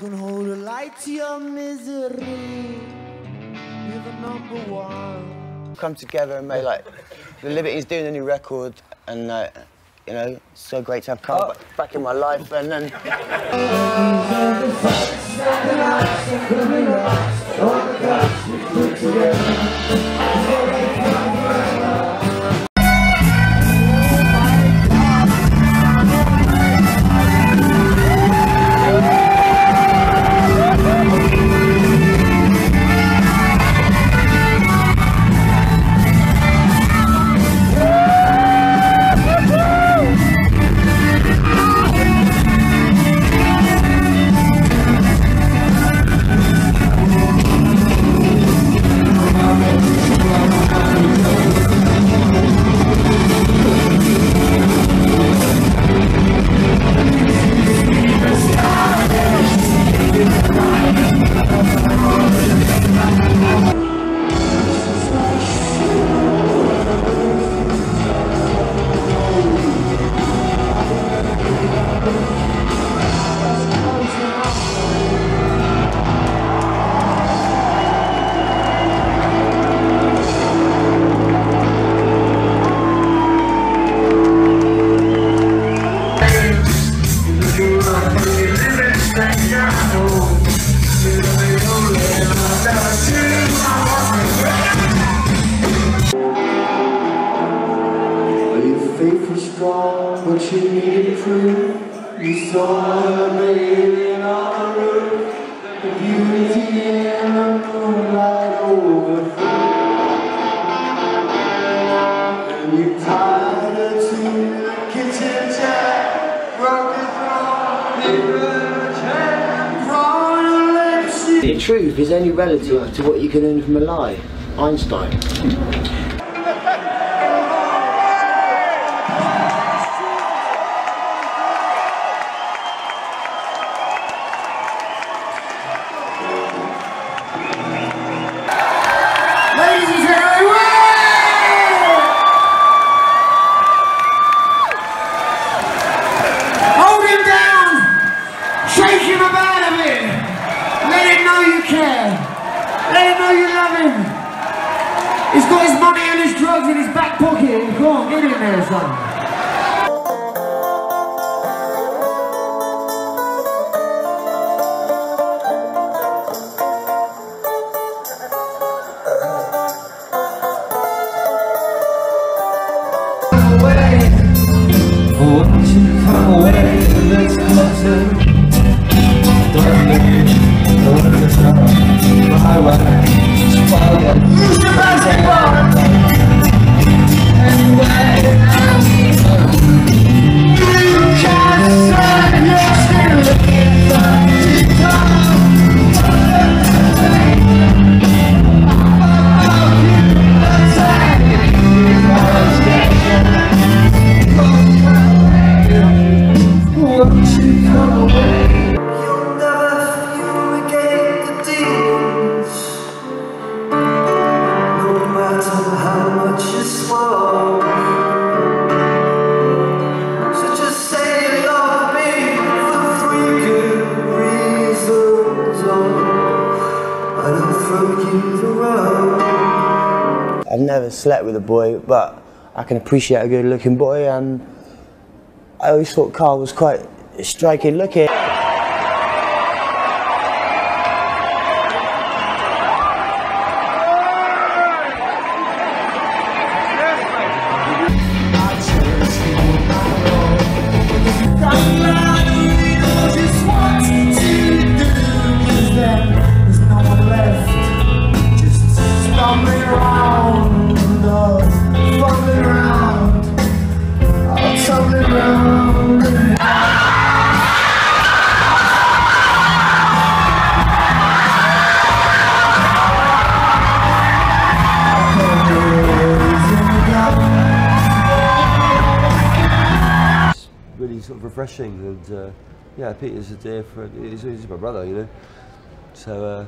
can hold a light to your misery. You're the number one. Come together and made like the Libertines doing a new record, and uh, you know, so great to have Carl back, back in my life, and then. You faithful, strong, but you need proof? You saw a baby on the roof, the beauty in the moonlight overflow. The truth is only relative to what you can learn from a lie. Einstein. Care, let him know you love him. He's got his money and his drugs in his back pocket. Come on, get in there, son. I've never slept with a boy, but I can appreciate a good looking boy, and I always thought Carl was quite striking looking. Really sort of refreshing and uh, yeah Peter's a dear friend he's, he's my brother you know so uh,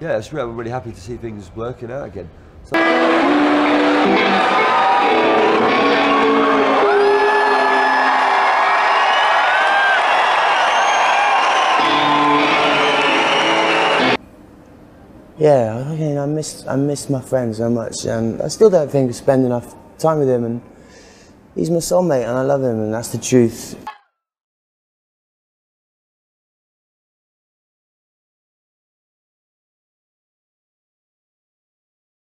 yeah it's real, I'm really happy to see things working out again so yeah, I, mean, I miss I miss my friend so much, and I still don't think I spend enough time with him. And he's my soulmate, and I love him, and that's the truth.